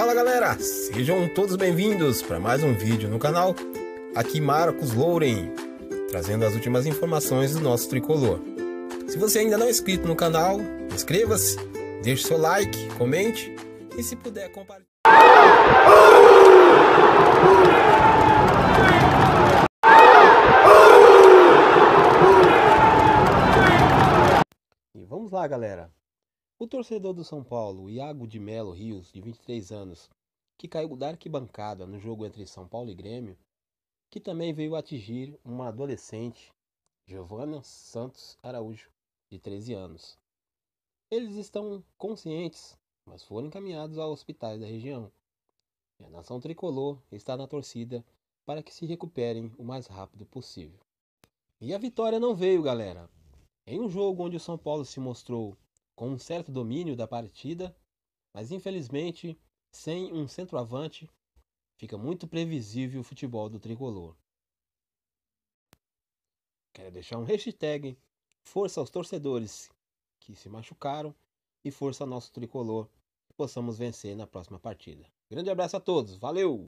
Fala galera, sejam todos bem-vindos para mais um vídeo no canal. Aqui Marcos Louren, trazendo as últimas informações do nosso tricolor. Se você ainda não é inscrito no canal, inscreva-se, deixe seu like, comente e se puder compartilhe. E vamos lá, galera. O torcedor do São Paulo, Iago de Melo Rios, de 23 anos, que caiu da arquibancada no jogo entre São Paulo e Grêmio, que também veio atingir uma adolescente, Giovana Santos Araújo, de 13 anos. Eles estão conscientes, mas foram encaminhados a hospitais da região. E a nação tricolor está na torcida para que se recuperem o mais rápido possível. E a vitória não veio, galera. Em um jogo onde o São Paulo se mostrou com um certo domínio da partida, mas infelizmente, sem um centroavante, fica muito previsível o futebol do tricolor. Quero deixar um hashtag força aos torcedores que se machucaram e força ao nosso tricolor que possamos vencer na próxima partida. Grande abraço a todos, valeu!